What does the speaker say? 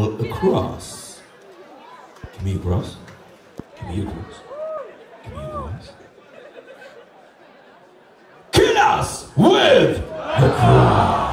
all across. Give me a cross. Give me a cross. Give me a cross. Kill us with a cross.